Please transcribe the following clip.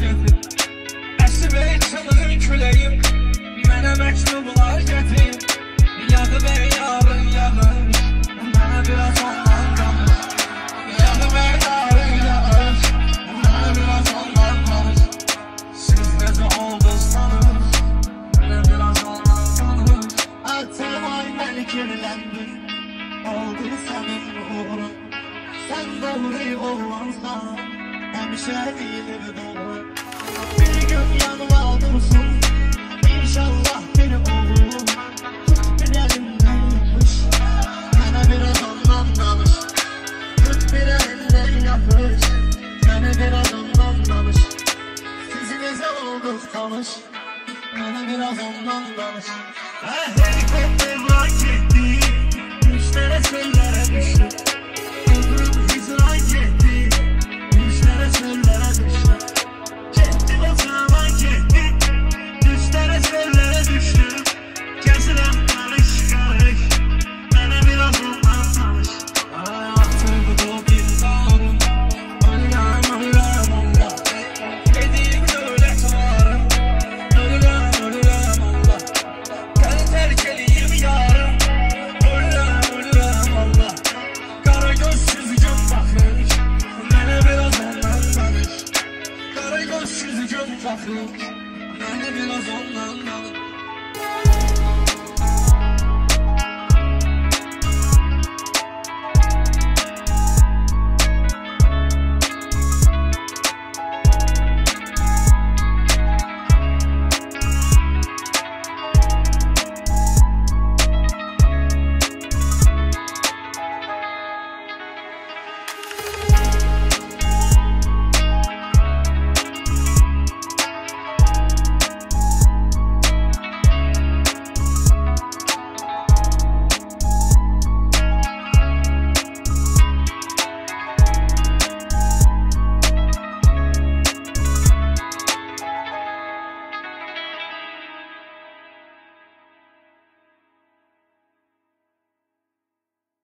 gətir Əsibəyir çılığın küləyim Mənə məktublar gətir Yağıb ey yarın yağın Mənə biraz ondan qalır Yağıb ey yarın yağın Mənə biraz ondan qalır Siz necə olduz tanır Mənə biraz ondan qalır Atım ay məni kirləndir Oldu sənin uğrun Sən doğru oğlansan olmazsa Hemşe değilim dolu. Bir gün yanıma dursun. İnşallah beni olur Tut bir elimden yapış Bana biraz ondan danış. Tut bir elimden yapış Bana biraz ondan danış. Sizinize olduk tanış. Bana biraz ondan danış. Ah helikopter hak Afrika Ben de biraz onlar